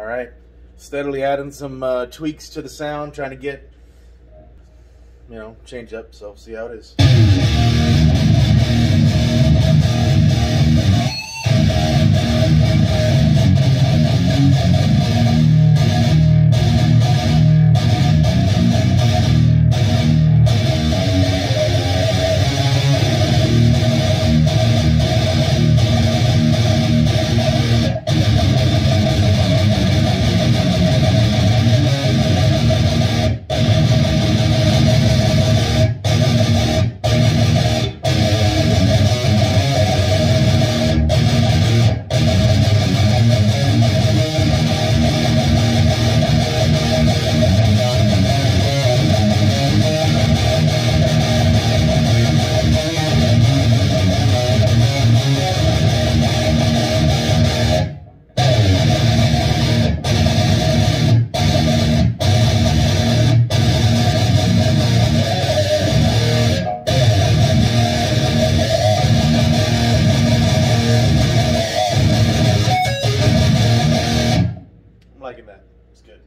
All right. Steadily adding some uh, tweaks to the sound, trying to get, you know, change up. So see how it is. I'm liking that. It's good.